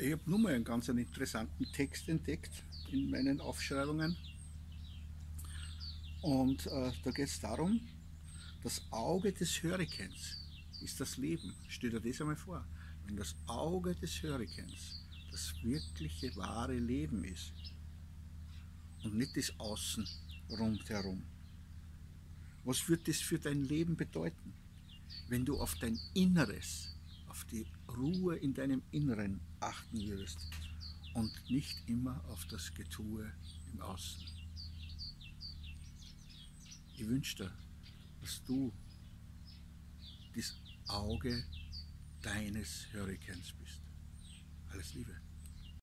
Ich habe nur mal einen ganz interessanten Text entdeckt in meinen Aufschreibungen. Und äh, da geht es darum, das Auge des Hurrikans ist das Leben. Stell dir das einmal vor. Wenn das Auge des Hurrikans das wirkliche, wahre Leben ist und nicht das Außen rundherum. Was wird das für dein Leben bedeuten, wenn du auf dein Inneres, auf die Ruhe in deinem Inneren achten würdest und nicht immer auf das Getue im Außen? Ich wünsche dir, dass du das Auge deines Hurrikans bist. Alles Liebe.